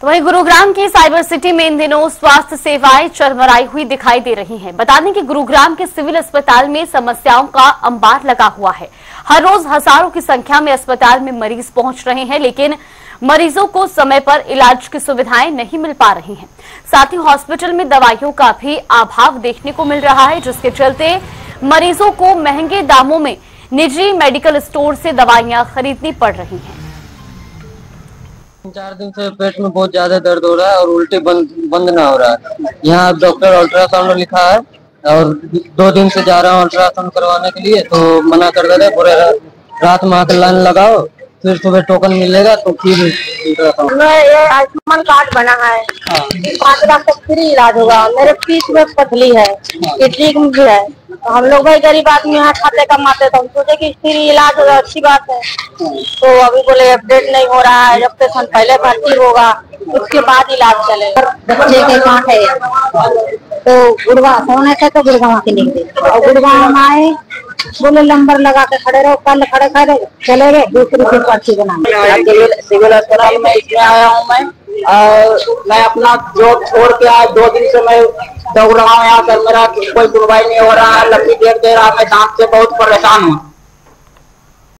तो वहीं गुरुग्राम की साइबर सिटी में इन दिनों स्वास्थ्य सेवाएँ चरमराई हुई दिखाई दे रही हैं। बता दें कि गुरुग्राम के सिविल अस्पताल में समस्याओं का अंबार लगा हुआ है। हर रोज हज़ारों की संख्या में अस्पताल में मरीज़ पहुँच रहे हैं, लेकिन मरीजों को समय पर इलाज की सुविधाएँ नहीं मिल पा रही हैं। साथ ही हॉस्पिटल में दवाइयों का भी अभाव देखने को मिल रहा है, जिसके चलते मरीजों को महँगे दामों में निजी मेडिकल स्टोर से दवाइयाँ खरीदनी पड़ रही हैं। चार दिन से पेट में बहुत ज़्यादा दर्द हो रहा है और उल्टी बंद बंद ना हो रहा है। यहाँ डॉक्टर अल्ट्रासाउंड लिखा है और दो दिन से जा रहा हूँ अल्ट्रासाउंड करवाने के लिए तो मना कर दे रहे पूरे रात में आकर लाइन लगाओ फिर तुम्हें टोकन मिलेगा तो फिर ये आयुष्मान कार्ड बना है। पाँच लाख तक फ्री इलाज होगा। मेरे पीठ में पथली है। किडनी में भी है। तो हम लोग भाई गरीब आदमी यहाँ खाते कमाते तो हम सोचे की फ्री इलाज होगा अच्छी बात है। तो अभी बोले अपडेट नहीं हो रहा है। जब पेशेंट पहले भर्ती होगा उसके बाद इलाज चलेगा। बच्चे के गांठ है। तो गुड़गांव सोने है? तो गुड़गांव के दे और गुड़गांव हम आए बोले नंबर लगा के खड़े रहो, कल खड़े खड़े चले गए, दूसरी की पर्ची सिविल अस्पताल में इसमें आया हूँ मैं। और मैं अपना जॉब छोड़ के आज दो दिन से मैं दौड़ रहा हूँ यहाँ पर मेरा कोई सुनवाई नहीं हो रहा है, लकड़ी देर दे रहा मैं दांत से बहुत परेशान हूँ।